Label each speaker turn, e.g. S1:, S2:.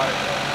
S1: Bye.